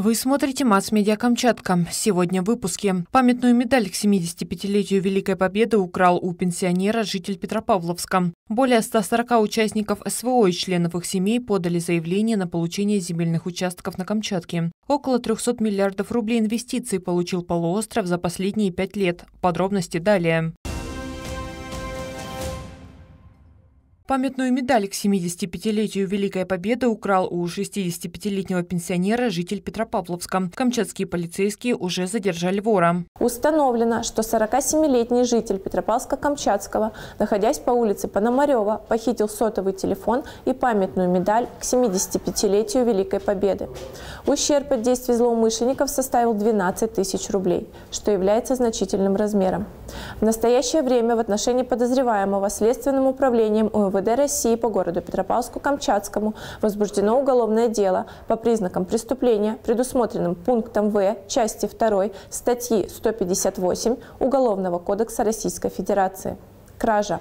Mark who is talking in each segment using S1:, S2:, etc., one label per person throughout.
S1: Вы смотрите «Масс-медиа Камчатка». Сегодня в выпуске. Памятную медаль к 75-летию Великой Победы украл у пенсионера житель Петропавловска. Более 140 участников СВО и членов их семей подали заявление на получение земельных участков на Камчатке. Около 300 миллиардов рублей инвестиций получил полуостров за последние пять лет. Подробности далее. Памятную медаль к 75-летию Великой Победы украл у 65-летнего пенсионера житель Петропавловска. Камчатские полицейские уже задержали вора.
S2: Установлено, что 47-летний житель Петропавловска-Камчатского, находясь по улице Пономарева, похитил сотовый телефон и памятную медаль к 75-летию Великой Победы. Ущерб от действий злоумышленников составил 12 тысяч рублей, что является значительным размером. В настоящее время в отношении подозреваемого Следственным управлением УМВД МВД России по городу Петропавловску-Камчатскому возбуждено уголовное дело по признакам преступления, предусмотренным пунктом В части 2 статьи 158 Уголовного кодекса Российской Федерации. Кража.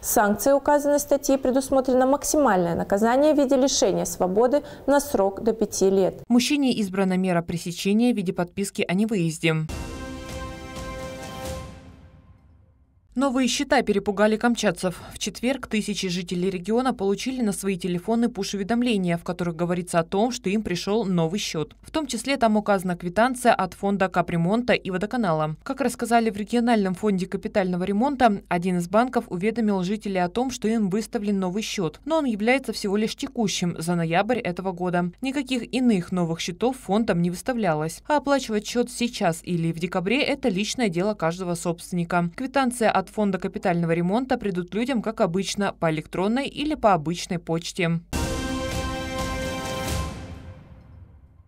S2: Санкцией указанной статьи предусмотрено максимальное наказание в виде лишения свободы на срок до пяти лет.
S1: Мужчине избрана мера пресечения в виде подписки о невыезде. Новые счета перепугали камчатцев. В четверг тысячи жителей региона получили на свои телефоны пуш-уведомления, в которых говорится о том, что им пришел новый счет. В том числе там указана квитанция от фонда капремонта и водоканала. Как рассказали в региональном фонде капитального ремонта, один из банков уведомил жителей о том, что им выставлен новый счет, но он является всего лишь текущим за ноябрь этого года. Никаких иных новых счетов фондом не выставлялось. А оплачивать счет сейчас или в декабре – это личное дело каждого собственника. Квитанция от фонда капитального ремонта придут людям, как обычно, по электронной или по обычной почте.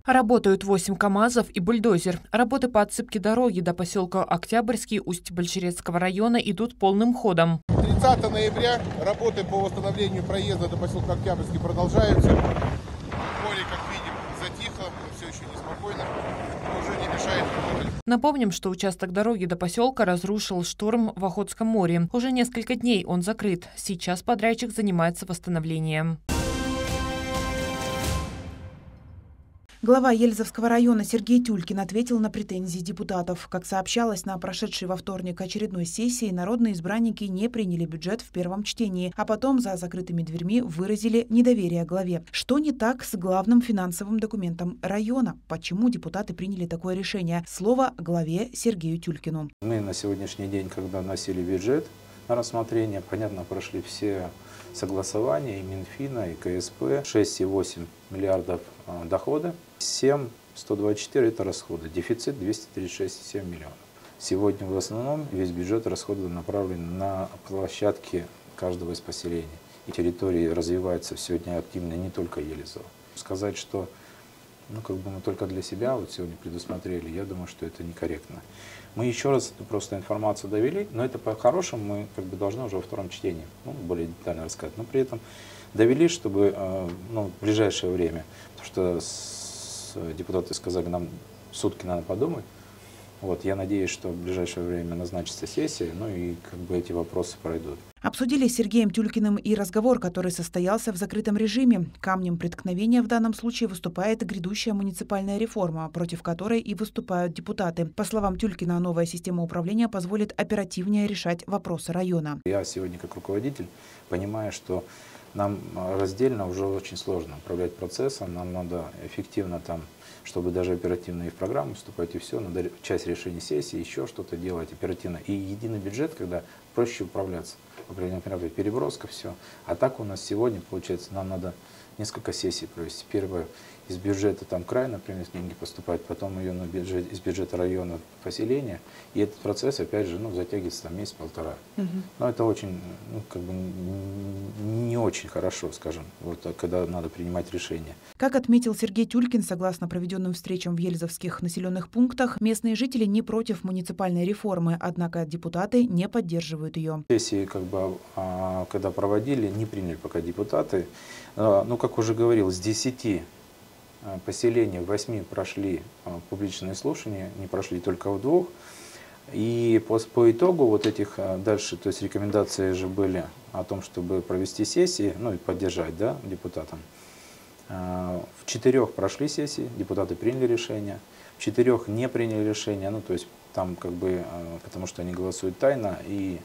S1: Работают 8 КАМАЗов и бульдозер. Работы по отсыпке дороги до поселка Октябрьский Усть-Большерецкого района идут полным ходом.
S3: 30 ноября работы по восстановлению проезда до поселка Октябрьский продолжаются. Море, как видим, затихло, все еще неспокойно, но уже не мешает.
S1: Напомним, что участок дороги до поселка разрушил шторм в Охотском море. Уже несколько дней он закрыт. Сейчас подрядчик занимается восстановлением.
S4: Глава Ельзовского района Сергей Тюлькин ответил на претензии депутатов. Как сообщалось на прошедшей во вторник очередной сессии, народные избранники не приняли бюджет в первом чтении, а потом за закрытыми дверьми выразили недоверие главе. Что не так с главным финансовым документом района? Почему депутаты приняли такое решение? Слово главе Сергею Тюлькину.
S5: Мы на сегодняшний день, когда носили бюджет на рассмотрение, понятно, прошли все согласования и Минфина, и КСП. 6,8 миллиардов а, дохода, 7 124 это расходы, дефицит 236,7 миллионов. Сегодня в основном весь бюджет расходов направлен на площадки каждого из поселений. И территории развиваются сегодня активно не только Елизово. Сказать, что ну, как бы мы только для себя вот сегодня предусмотрели, я думаю, что это некорректно. Мы еще раз просто информацию довели, но это по-хорошему мы как бы должны уже во втором чтении ну, более детально рассказать. Но при этом довели, чтобы э, ну, в ближайшее время, потому что с, депутаты сказали, нам сутки надо подумать, вот, я надеюсь, что в ближайшее время назначится сессия, ну и как бы эти вопросы пройдут.
S4: Обсудили с Сергеем Тюлькиным и разговор, который состоялся в закрытом режиме. Камнем преткновения в данном случае выступает грядущая муниципальная реформа, против которой и выступают депутаты. По словам Тюлькина, новая система управления позволит оперативнее решать вопросы района.
S5: Я сегодня как руководитель понимаю, что нам раздельно уже очень сложно управлять процессом, нам надо эффективно там чтобы даже оперативно и в программу вступать, и все, надо часть решения сессии, еще что-то делать оперативно. И единый бюджет, когда проще управляться. Например, переброска, все. А так у нас сегодня, получается, нам надо несколько сессий провести. Первое, из бюджета там край, например, деньги поступают, потом ее на бюджет, из бюджета района поселения. И этот процесс, опять же, ну, затягивается там месяц-полтора. Угу. Но это очень, ну, как бы не очень хорошо, скажем, вот, когда надо принимать решения.
S4: Как отметил Сергей Тюлькин, согласно проведенным встречам в ельзовских населенных пунктах, местные жители не против муниципальной реформы, однако депутаты не поддерживают ее.
S5: Сессии, как бы, а, когда проводили, не приняли пока депутаты. А, ну, как уже говорил, с 10 а, поселений, в 8 прошли публичные слушания, не прошли только в двух. И по, по итогу вот этих дальше, то есть рекомендации же были о том, чтобы провести сессии, ну и поддержать да, депутатам. В четырех прошли сессии, депутаты приняли решение, в четырех не приняли решение, ну то есть там как бы, потому что они голосуют тайно и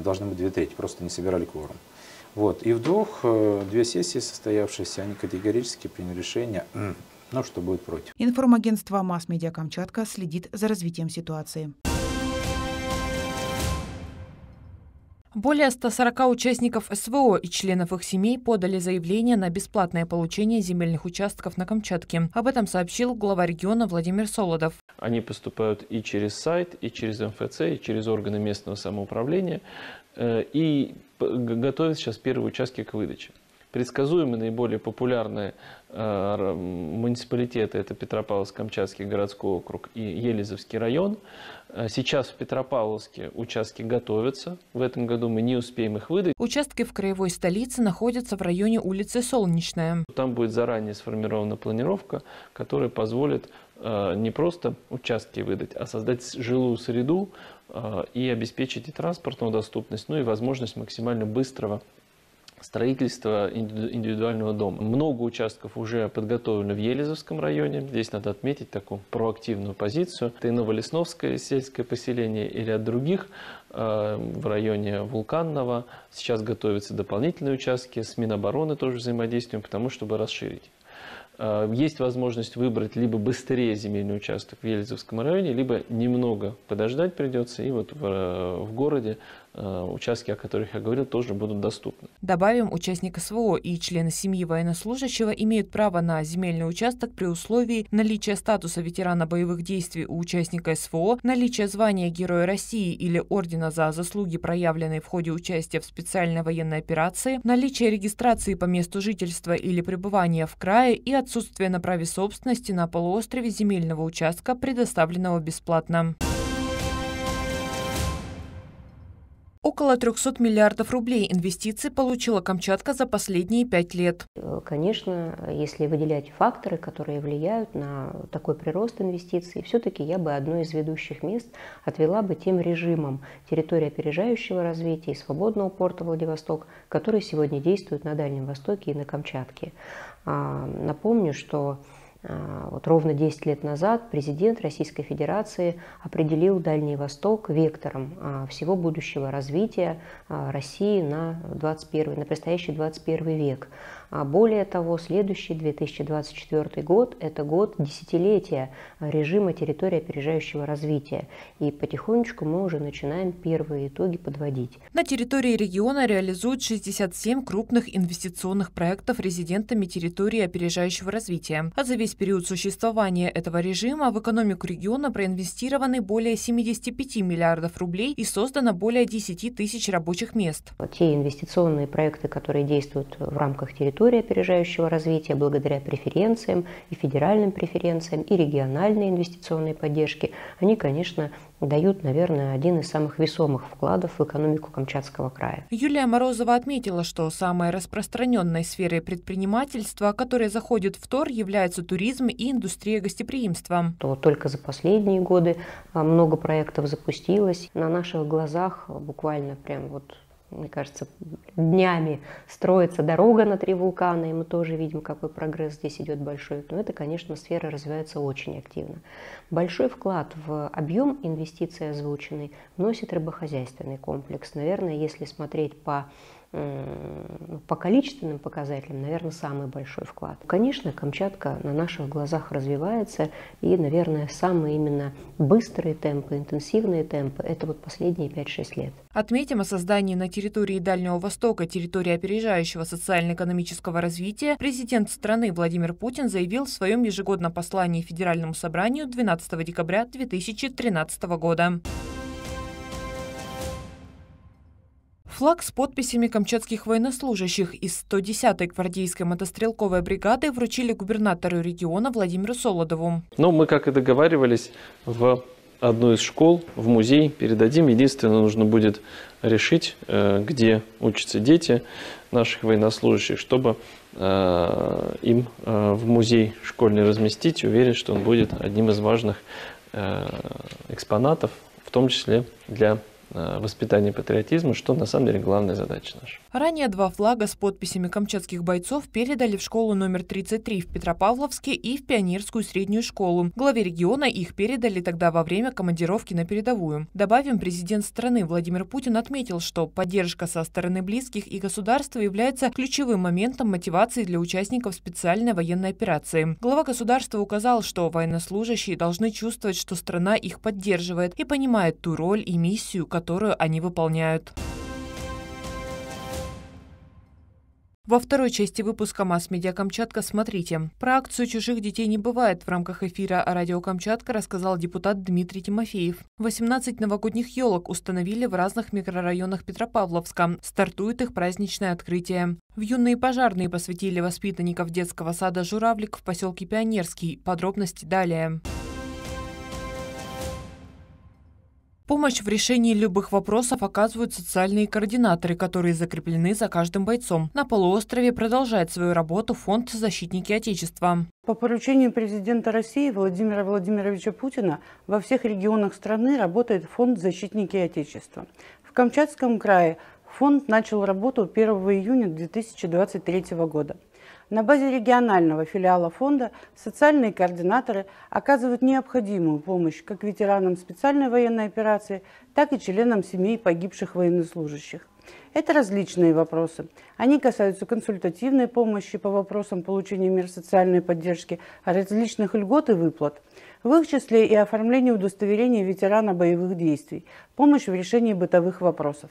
S5: должны быть две трети, просто не собирали кворум. Вот. И в двух, э, две сессии состоявшиеся, они категорически приняли решение, ну, что будет против.
S4: Информагентство «Масс-медиа Камчатка» следит за развитием ситуации.
S1: Более 140 участников СВО и членов их семей подали заявление на бесплатное получение земельных участков на Камчатке. Об этом сообщил глава региона Владимир Солодов.
S6: Они поступают и через сайт, и через МФЦ, и через органы местного самоуправления. Э, и готовят сейчас первые участки к выдаче. Предсказуемые наиболее популярные э, муниципалитеты – это Петропавловск-Камчатский городской округ и Елизовский район. Э, сейчас в Петропавловске участки готовятся. В этом году мы не успеем их выдать.
S1: Участки в краевой столице находятся в районе улицы Солнечная.
S6: Там будет заранее сформирована планировка, которая позволит э, не просто участки выдать, а создать жилую среду э, и обеспечить и транспортную доступность, ну и возможность максимально быстрого строительства индивидуального дома. Много участков уже подготовлено в Елизовском районе. Здесь надо отметить такую проактивную позицию. Это и Новолесновское сельское поселение и ряд других э, в районе Вулканного. Сейчас готовятся дополнительные участки. С Минобороны тоже взаимодействуем, потому чтобы расширить. Э, есть возможность выбрать либо быстрее земельный участок в Елизовском районе, либо немного подождать придется, и вот в, э, в городе участки, о которых я говорил, тоже будут доступны.
S1: Добавим, участник СВО и члены семьи военнослужащего имеют право на земельный участок при условии наличия статуса ветерана боевых действий у участника СВО, наличия звания Героя России или ордена за заслуги, проявленные в ходе участия в специальной военной операции, наличия регистрации по месту жительства или пребывания в крае и отсутствие на праве собственности на полуострове земельного участка, предоставленного бесплатно. Около 300 миллиардов рублей инвестиций получила Камчатка за последние пять лет.
S7: Конечно, если выделять факторы, которые влияют на такой прирост инвестиций, все-таки я бы одно из ведущих мест отвела бы тем режимом территории опережающего развития и свободного порта Владивосток, который сегодня действует на Дальнем Востоке и на Камчатке. А, напомню, что вот ровно 10 лет назад президент Российской Федерации определил Дальний Восток вектором а, всего будущего развития а, России на, 21, на предстоящий 21 век. А более того, следующий 2024 год – это год десятилетия режима территории опережающего развития. И потихонечку мы уже начинаем первые итоги подводить.
S1: На территории региона реализуют 67 крупных инвестиционных проектов резидентами территории опережающего развития. А за весь период существования этого режима в экономику региона проинвестированы более 75 миллиардов рублей и создано более 10 тысяч рабочих мест.
S7: Те инвестиционные проекты, которые действуют в рамках территории территории опережающего развития благодаря преференциям и федеральным преференциям, и региональной инвестиционной поддержки, они, конечно, дают, наверное, один из самых весомых вкладов в экономику Камчатского края.
S1: Юлия Морозова отметила, что самой распространенной сферой предпринимательства, которая заходит в ТОР, является туризм и индустрия гостеприимства.
S7: То только за последние годы а, много проектов запустилось. На наших глазах буквально прям вот мне кажется, днями строится дорога на три вулкана, и мы тоже видим, какой прогресс здесь идет большой. Но это, конечно, сфера развивается очень активно. Большой вклад в объем инвестиций озвученный вносит рыбохозяйственный комплекс. Наверное, если смотреть по по количественным показателям, наверное, самый большой вклад. Конечно, Камчатка на наших глазах развивается, и, наверное, самые именно быстрые темпы, интенсивные темпы – это вот последние 5-6 лет.
S1: Отметим о создании на территории Дальнего Востока территории опережающего социально-экономического развития президент страны Владимир Путин заявил в своем ежегодном послании Федеральному собранию 12 декабря 2013 года. Флаг с подписями камчатских военнослужащих из 110-й гвардейской мотострелковой бригады вручили губернатору региона Владимиру Солодову.
S6: Ну, мы, как и договаривались, в одну из школ, в музей передадим. Единственное, нужно будет решить, э, где учатся дети наших военнослужащих, чтобы э, им э, в музей школьный разместить. Уверен, что он будет одним из важных экспонатов, в том числе для э, воспитания патриотизма, что на самом деле главная задача наша.
S1: Ранее два флага с подписями камчатских бойцов передали в школу номер 33 в Петропавловске и в пионерскую среднюю школу. Главе региона их передали тогда во время командировки на передовую. Добавим, президент страны Владимир Путин отметил, что поддержка со стороны близких и государства является ключевым моментом мотивации для участников специальной военной операции. Глава государства указал, что военнослужащие должны чувствовать, что страна их поддерживает и понимает ту роль и миссию, которую они выполняют. Во второй части выпуска «Масс-медиа Камчатка» смотрите. Про акцию «Чужих детей не бывает» в рамках эфира «Радио Камчатка» рассказал депутат Дмитрий Тимофеев. 18 новогодних елок установили в разных микрорайонах Петропавловска. Стартует их праздничное открытие. В юные пожарные посвятили воспитанников детского сада «Журавлик» в поселке Пионерский. Подробности далее. Помощь в решении любых вопросов оказывают социальные координаторы, которые закреплены за каждым бойцом. На полуострове продолжает свою работу фонд «Защитники Отечества».
S8: По поручению президента России Владимира Владимировича Путина во всех регионах страны работает фонд «Защитники Отечества». В Камчатском крае фонд начал работу 1 июня 2023 года. На базе регионального филиала фонда социальные координаторы оказывают необходимую помощь как ветеранам специальной военной операции, так и членам семей погибших военнослужащих. Это различные вопросы. Они касаются консультативной помощи по вопросам получения мер социальной поддержки, различных льгот и выплат. В их числе и оформление удостоверения ветерана боевых действий, помощь в решении бытовых вопросов.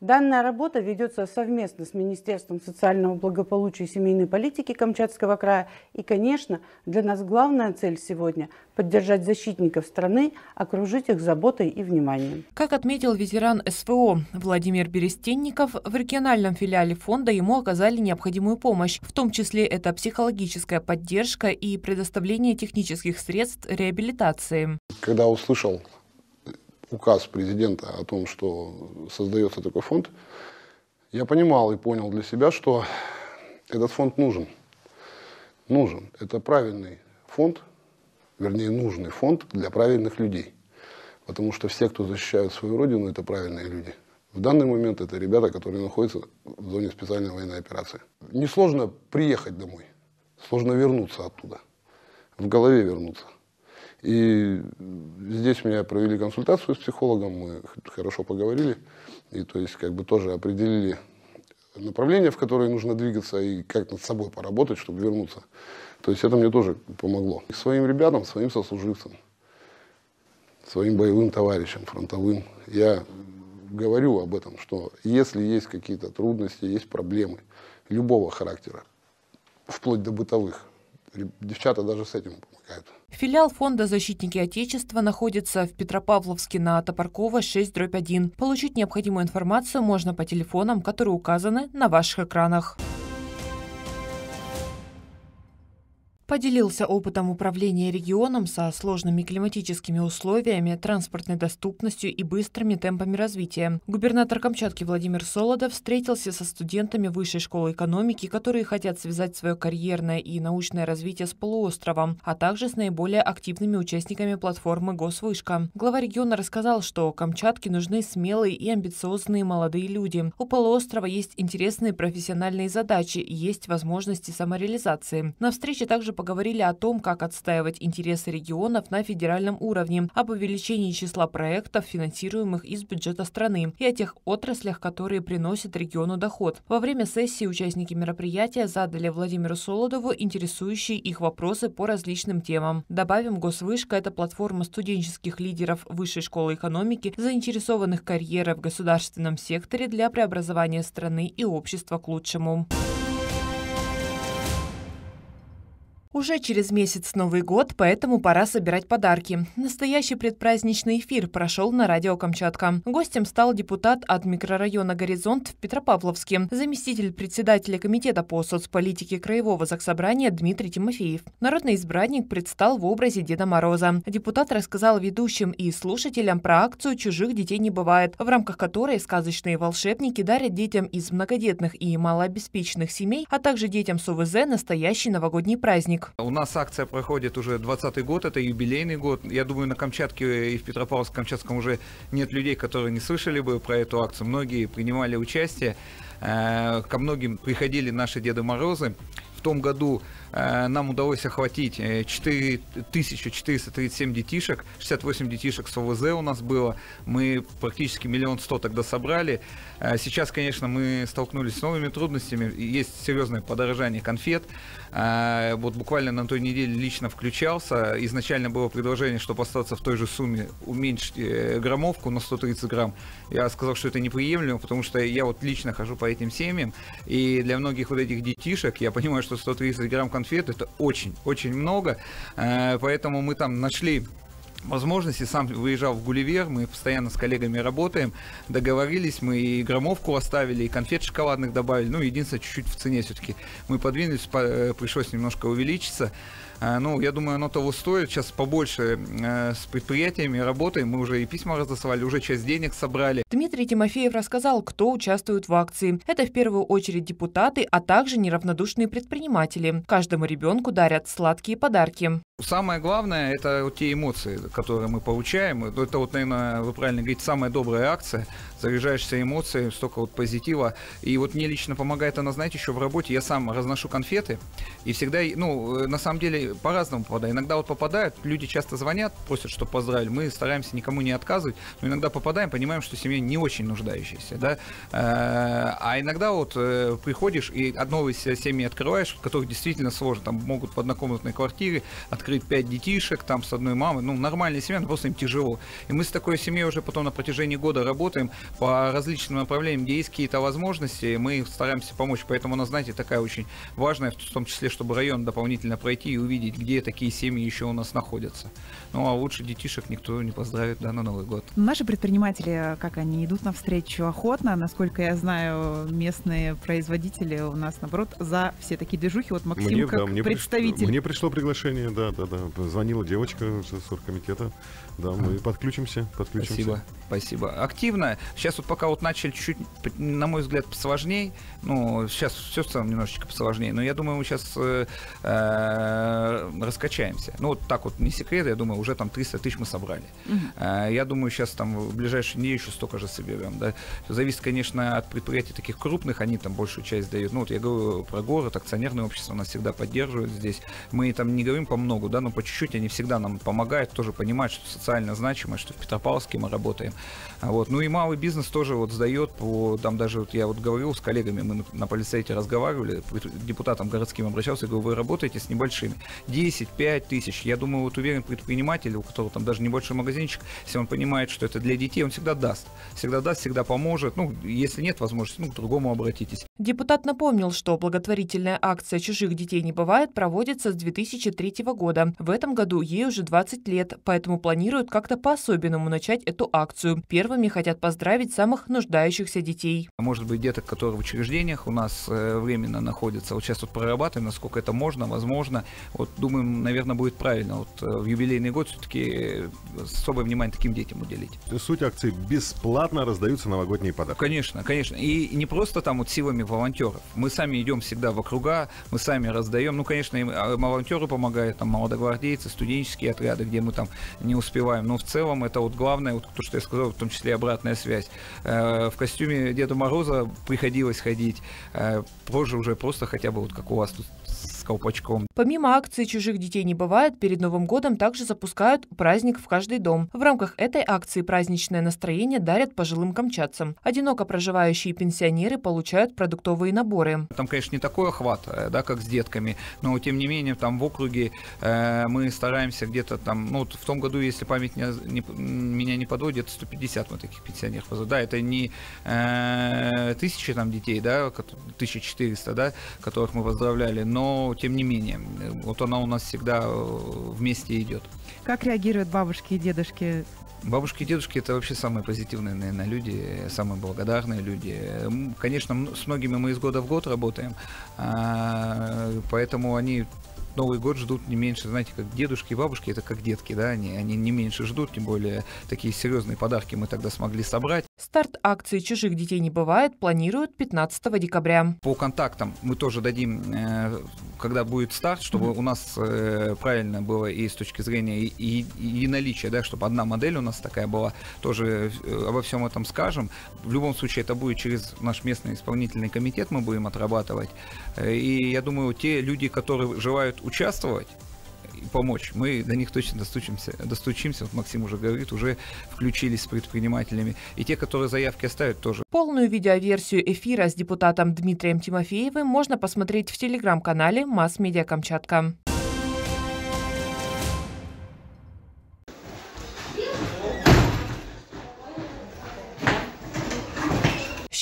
S8: Данная работа ведется совместно с Министерством социального благополучия и семейной политики Камчатского края. И, конечно, для нас главная цель сегодня – поддержать защитников страны, окружить их заботой и вниманием.
S1: Как отметил ветеран СВО Владимир Берестенников, в региональном филиале фонда ему оказали необходимую помощь. В том числе это психологическая поддержка и предоставление технических средств реабилитации.
S9: Когда услышал указ президента о том, что создается такой фонд, я понимал и понял для себя, что этот фонд нужен. Нужен. Это правильный фонд, вернее, нужный фонд для правильных людей. Потому что все, кто защищают свою родину, это правильные люди. В данный момент это ребята, которые находятся в зоне специальной военной операции. Несложно приехать домой, сложно вернуться оттуда, в голове вернуться. И здесь меня провели консультацию с психологом, мы хорошо поговорили, и то есть как бы тоже определили направление, в которое нужно двигаться и как над собой поработать, чтобы вернуться. То есть это мне тоже помогло. И своим ребятам, своим сослуживцам, своим боевым товарищам, фронтовым, я говорю об этом, что если есть какие-то трудности, есть проблемы любого характера, вплоть до бытовых, девчата даже с этим помогают.
S1: Филиал фонда «Защитники Отечества» находится в Петропавловске на Топоркова 6-1. Получить необходимую информацию можно по телефонам, которые указаны на ваших экранах. Поделился опытом управления регионом со сложными климатическими условиями, транспортной доступностью и быстрыми темпами развития. Губернатор Камчатки Владимир Солодов встретился со студентами Высшей школы экономики, которые хотят связать свое карьерное и научное развитие с полуостровом, а также с наиболее активными участниками платформы «Госвышка». Глава региона рассказал, что Камчатке нужны смелые и амбициозные молодые люди. У полуострова есть интересные профессиональные задачи есть возможности самореализации. На встрече также поговорили о том, как отстаивать интересы регионов на федеральном уровне, об увеличении числа проектов, финансируемых из бюджета страны, и о тех отраслях, которые приносят региону доход. Во время сессии участники мероприятия задали Владимиру Солодову интересующие их вопросы по различным темам. Добавим, Госвышка – это платформа студенческих лидеров Высшей школы экономики, заинтересованных карьерой в государственном секторе для преобразования страны и общества к лучшему. Уже через месяц Новый год, поэтому пора собирать подарки. Настоящий предпраздничный эфир прошел на радио Камчатка. Гостем стал депутат от микрорайона «Горизонт» в Петропавловске, заместитель председателя комитета по соцполитике Краевого заксобрания Дмитрий Тимофеев. Народный избранник предстал в образе Деда Мороза. Депутат рассказал ведущим и слушателям про акцию «Чужих детей не бывает», в рамках которой сказочные волшебники дарят детям из многодетных и малообеспеченных семей, а также детям с ОВЗ настоящий новогодний праздник. Детишек.
S10: У нас акция проходит уже 20 год, это юбилейный год. Я думаю, на Камчатке и в Петропавловск-Камчатском уже нет людей, которые не слышали бы про эту акцию. Многие принимали участие. Э, ко многим приходили наши Деды Морозы. В том году нам удалось охватить 4437 детишек, 68 детишек с ОВЗ у нас было. Мы практически миллион сто тогда собрали. Э, сейчас, конечно, мы столкнулись с новыми трудностями. Есть серьезное подорожание конфет. Э, вот буквально на той неделе лично включался. Изначально было предложение, чтобы остаться в той же сумме, уменьшить граммовку на 130 грамм. Я сказал, что это неприемлемо, потому что я вот лично хожу по этим семьям. И для многих вот этих детишек, я понимаю, что 130 грамм конфет это очень, очень много. Э, поэтому мы там нашли возможности. Сам выезжал в Гулливер, мы постоянно с коллегами работаем, договорились, мы и громовку оставили, и конфет шоколадных добавили. Ну, единственное, чуть-чуть в цене все-таки мы подвинулись, э, пришлось немножко увеличиться. Э, ну, я думаю, оно того стоит. Сейчас побольше э, с предприятиями работаем. Мы уже и письма разослали, уже часть денег собрали.
S1: Дмитрий Тимофеев рассказал, кто участвует в акции. Это в первую очередь депутаты, а также неравнодушные предприниматели. Каждому ребенку дарят сладкие подарки.
S10: Самое главное – это вот те эмоции, которые мы получаем. Это вот, наверное, вы правильно говорите, самая добрая акция. Заряжаешься эмоциями, столько вот позитива. И вот мне лично помогает она, знаете, еще в работе. Я сам разношу конфеты. И всегда, ну, на самом деле, по-разному попадаю. Иногда вот попадают, люди часто звонят, просят, чтобы поздравили. Мы стараемся никому не отказывать. Но иногда попадаем, понимаем, что семья не очень нуждающаяся, да. Э, а иногда вот э, приходишь и одного из семьи открываешь, которых действительно сложно. Там могут в однокомнатной квартире открыть пять детишек, там с одной мамой. Ну, нормальная семья, но просто им тяжело. И мы с такой семьей уже потом на протяжении года работаем по различным направлениям, где есть какие-то возможности, мы стараемся помочь. Поэтому она, знаете, такая очень важная, в том числе, чтобы район дополнительно пройти и увидеть, где такие семьи еще у нас находятся. Ну, а лучше детишек никто не поздравит, да, на Новый год.
S4: Наши предприниматели, как они идут навстречу охотно, насколько я знаю, местные производители у нас, наоборот, за все такие движухи. Вот Максим
S11: мне,
S4: как
S11: да, мне
S4: представитель.
S11: Пришло, мне пришло приглашение, да, да, да. Звонила девочка с оргкомитета. Да, мы подключимся, подключимся.
S10: Спасибо, спасибо. Активно. Сейчас вот пока вот начали чуть-чуть, на мой взгляд, посложней. Ну, сейчас все целом немножечко посложнее. Но я думаю, мы сейчас э, э, раскачаемся. Ну, вот так вот, не секрет, я думаю, уже там 300 тысяч мы собрали. Угу. Э, я думаю, сейчас там в ближайшие недели еще столько же соберем. Да? Зависит, конечно, от предприятий таких крупных, они там большую часть дают. Ну, вот я говорю про город, акционерное общество нас всегда поддерживает здесь. Мы там не говорим по многу, да, но по чуть-чуть они всегда нам помогают, тоже понимают, что социально значимо, что в Петропавловске мы работаем. Вот. Ну и малый бизнес тоже вот сдает по, там даже вот я вот говорил с коллегами, мы на полицейте разговаривали, депутатам городским обращался, говорю, вы работаете с небольшими, 10-5 тысяч. Я думаю, вот уверен предприниматель, у которого там даже небольшой магазинчик, если он понимает, что это для детей, он всегда даст. Всегда даст, всегда поможет. Ну, если нет возможности, ну, к другому обратитесь.
S1: Депутат напомнил, что благотворительная акция «Чужих детей не бывает» проводится с 2003 года. В этом году ей уже 20 лет, поэтому планируют как-то по-особенному начать эту акцию. Первыми хотят поздравить самых нуждающихся детей.
S10: Может быть, деток, которые в учреждениях у нас э, временно находятся. Вот сейчас вот прорабатываем, насколько это можно, возможно. Вот думаем, наверное, будет правильно вот э, в юбилейный год все-таки особое внимание таким детям уделить.
S11: Суть акции бесплатно раздаются новогодние подарки.
S10: Конечно, конечно. И не просто там вот силами волонтеров. Мы сами идем всегда в округа, мы сами раздаем. Ну, конечно, и а, волонтеры помогают, там молодогвардейцы, студенческие отряды, где мы там не успеваем. Но в целом это вот главное, вот то, что я сказал, в том числе обратная связь. Э, в костюме Деда Мороза приходилось ходить. Э, позже уже просто хотя бы вот как у вас тут колпачком.
S1: Помимо акции «Чужих детей не бывает», перед Новым годом также запускают праздник в каждый дом. В рамках этой акции праздничное настроение дарят пожилым камчатцам. Одиноко проживающие пенсионеры получают продуктовые наборы.
S10: Там, конечно, не такой охват, э, да, как с детками, но тем не менее там в округе э, мы стараемся где-то там, ну в том году, если память не, не, меня не подводит, 150 мы таких пенсионеров. Да, это не э, тысячи там детей, да, 1400, да, которых мы поздравляли, но тем не менее, вот она у нас всегда э, вместе идет.
S4: Как реагируют бабушки и дедушки
S10: Бабушки и дедушки это вообще самые позитивные, наверное, люди, самые благодарные люди. Конечно, с многими мы из года в год работаем, а, поэтому они Новый год ждут не меньше, знаете, как дедушки и бабушки, это как детки, да, они, они не меньше ждут, тем более такие серьезные подарки мы тогда смогли собрать.
S1: Старт акции «Чужих детей не бывает» планируют 15 декабря.
S10: По контактам мы тоже дадим, э, когда будет старт, чтобы у нас э, правильно было и с точки зрения и, и, и наличия, да, чтобы одна модель у нас такая была, тоже э, обо всем этом скажем. В любом случае это будет через наш местный исполнительный комитет мы будем отрабатывать. И я думаю, те люди, которые желают участвовать, помочь. Мы до них точно достучимся, достучимся, вот Максим уже говорит, уже включились с предпринимателями. И те, которые заявки оставят, тоже.
S1: Полную видеоверсию эфира с депутатом Дмитрием Тимофеевым можно посмотреть в телеграм-канале «Масс Медиа Камчатка».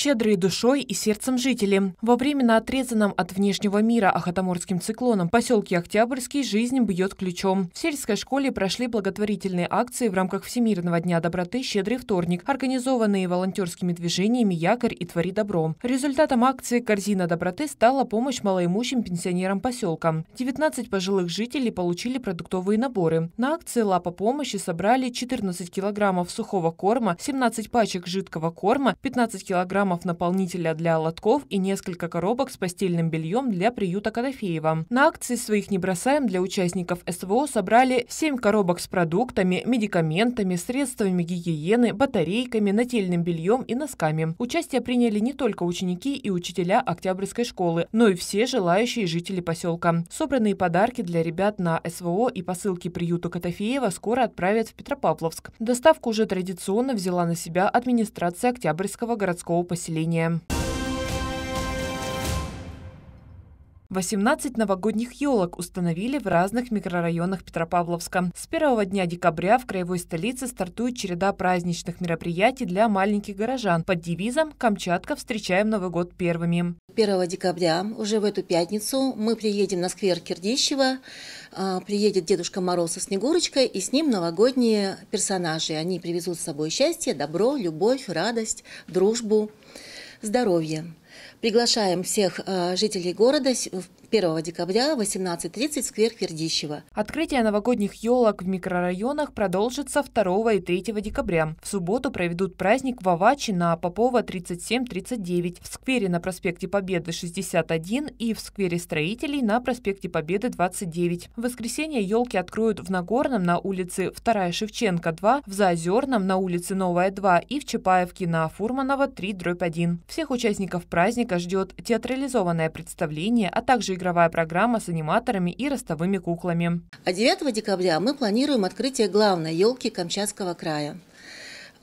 S1: Щедрые душой и сердцем жители. Во временно отрезанном от внешнего мира Ахатаморским циклоном поселке Октябрьский жизнь бьет ключом. В сельской школе прошли благотворительные акции в рамках Всемирного дня доброты «Щедрый вторник», организованные волонтерскими движениями «Якорь» и «Твори добро». Результатом акции «Корзина доброты» стала помощь малоимущим пенсионерам поселка. 19 пожилых жителей получили продуктовые наборы. На акции «Лапа помощи» собрали 14 килограммов сухого корма, 17 пачек жидкого корма, 15 килограммов килограммов наполнителя для лотков и несколько коробок с постельным бельем для приюта Кадофеева. На акции «Своих не бросаем» для участников СВО собрали 7 коробок с продуктами, медикаментами, средствами гигиены, батарейками, нательным бельем и носками. Участие приняли не только ученики и учителя Октябрьской школы, но и все желающие жители поселка. Собранные подарки для ребят на СВО и посылки приюту Котофеева скоро отправят в Петропавловск. Доставку уже традиционно взяла на себя администрация Октябрьского городского поселения населения. 18 новогодних елок установили в разных микрорайонах Петропавловска. С первого дня декабря в краевой столице стартует череда праздничных мероприятий для маленьких горожан под девизом «Камчатка. Встречаем Новый год первыми».
S12: 1 декабря, уже в эту пятницу, мы приедем на сквер Кирдищева, приедет Дедушка Мороз со Снегурочкой, и с ним новогодние персонажи. Они привезут с собой счастье, добро, любовь, радость, дружбу, здоровье. Приглашаем всех э, жителей города 1 декабря 18.30 сквер Квердищева.
S1: Открытие новогодних елок в микрорайонах продолжится 2 и 3 декабря. В субботу проведут праздник в Авачи на Попова 37-39, в сквере на проспекте Победы 61 и в сквере строителей на проспекте Победы 29. В воскресенье елки откроют в Нагорном на улице 2 Шевченко 2, в Заозерном на улице Новая 2 и в Чапаевке на Фурманова 3 дробь 1. Всех участников праздника ждет театрализованное представление, а также игровая программа с аниматорами и ростовыми куклами.
S12: А 9 декабря мы планируем открытие главной елки Камчатского края.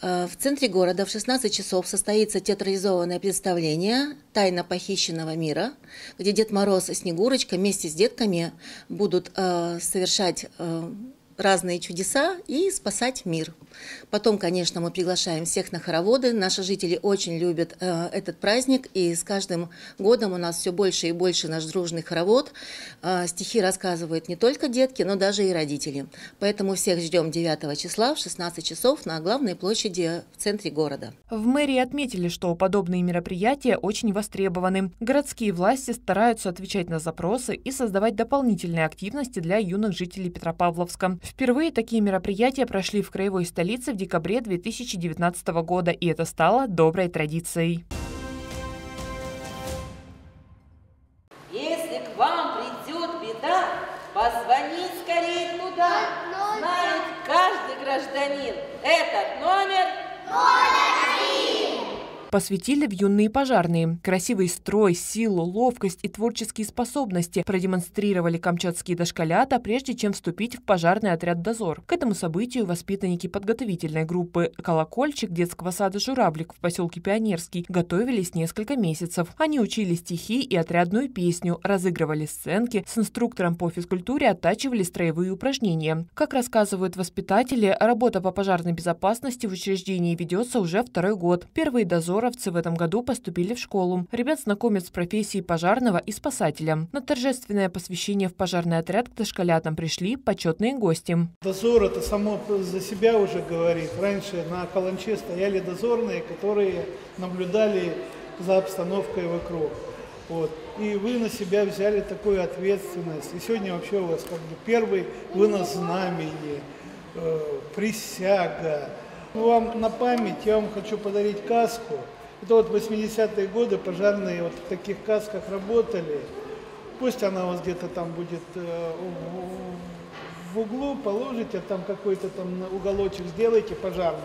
S12: Э, в центре города в 16 часов состоится театрализованное представление «Тайна похищенного мира», где Дед Мороз и Снегурочка вместе с детками будут э, совершать э, разные чудеса и спасать мир. Потом, конечно, мы приглашаем всех на хороводы. Наши жители очень любят э, этот праздник, и с каждым годом у нас все больше и больше наш дружный хоровод. Э, стихи рассказывают не только детки, но даже и родители. Поэтому всех ждем 9 числа в 16 часов на главной площади в центре города.
S1: В мэрии отметили, что подобные мероприятия очень востребованы. Городские власти стараются отвечать на запросы и создавать дополнительные активности для юных жителей Петропавловска. Впервые такие мероприятия прошли в краевой столице в декабре 2019 года, и это стало доброй традицией.
S13: Если к вам придет беда, позвонить скорее туда. Знает каждый гражданин. Этот номер... Номер!
S1: Посвятили в юные пожарные. Красивый строй, силу, ловкость и творческие способности продемонстрировали камчатские дошколята, прежде чем вступить в пожарный отряд «Дозор». К этому событию воспитанники подготовительной группы «Колокольчик» детского сада «Журавлик» в поселке Пионерский готовились несколько месяцев. Они учили стихи и отрядную песню, разыгрывали сценки, с инструктором по физкультуре оттачивали строевые упражнения. Как рассказывают воспитатели, работа по пожарной безопасности в учреждении ведется уже второй год. Первые дозоры Суворовцы в этом году поступили в школу. Ребят знакомят с профессией пожарного и спасателя. На торжественное посвящение в пожарный отряд к дошколятам пришли почетные гости.
S14: Дозор это само за себя уже говорит. Раньше на Каланче стояли дозорные, которые наблюдали за обстановкой вокруг. Вот. И вы на себя взяли такую ответственность. И сегодня вообще у вас как бы первый вынос знамени, э, присяга, Вам на память я вам хочу подарить каску. Это вот 80-е годы пожарные вот в таких касках работали. Пусть она у вас где-то там будет э, в углу, положите, там какой-то там уголочек сделайте пожарный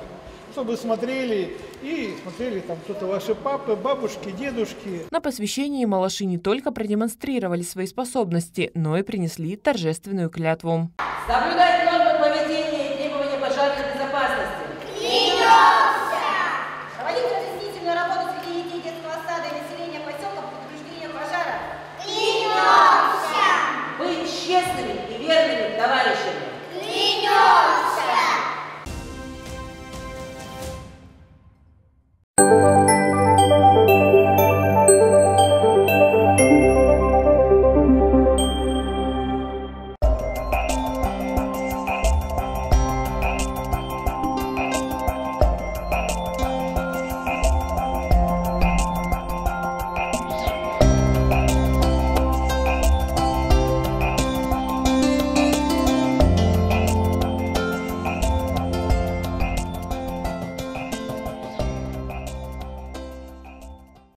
S14: чтобы смотрели и смотрели там кто-то ваши папы, бабушки, дедушки.
S1: На посвящении малыши не только продемонстрировали свои способности, но и принесли торжественную клятву.
S13: Соблюдать